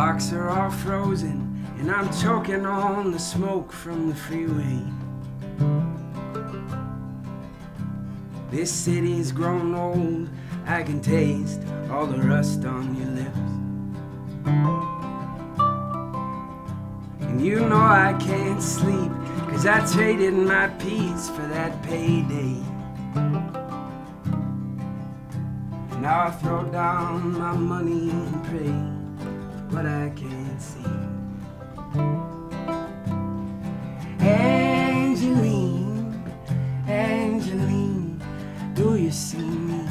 locks are all frozen, and I'm choking on the smoke from the freeway. This city's grown old, I can taste all the rust on your lips. And you know I can't sleep, cause I traded my peace for that payday. Now I throw down my money and pray, but I can't see. Angeline, Angeline, do you see me?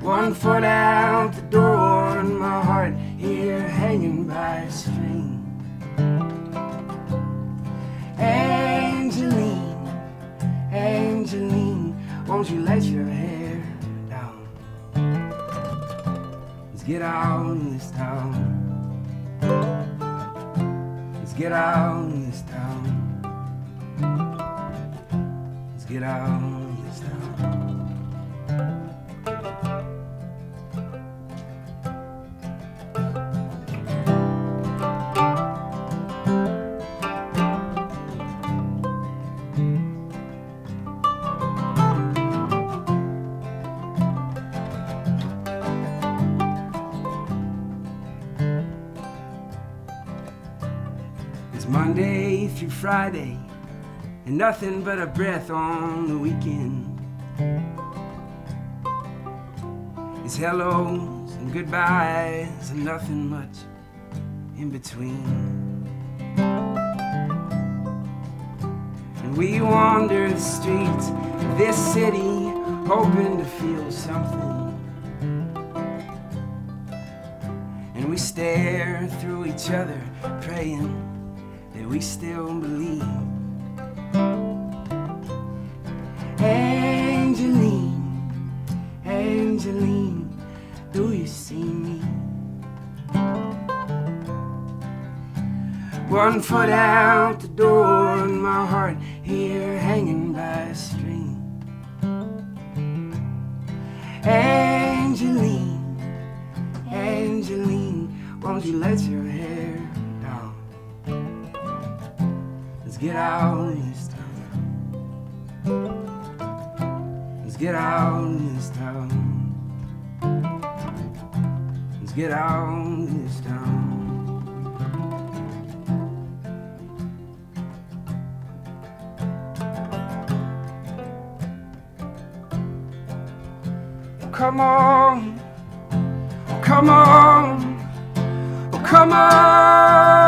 One foot out the door and my heart here hanging by a string. Angeline, Angeline, won't you let your hair get out in this town. Let's get out in this town. Let's get out in this town. Monday through Friday, and nothing but a breath on the weekend. It's hellos and goodbyes, and nothing much in between. And we wander the streets of this city, hoping to feel something. And we stare through each other, praying that we still believe. Angeline, Angeline, do you see me? One foot out the door and my heart here hanging by a string. Angeline, Angeline, won't you let your hair? Let's get out in this town. Let's get out in this town. Let's get out in this town. Come on, come on, oh, come on,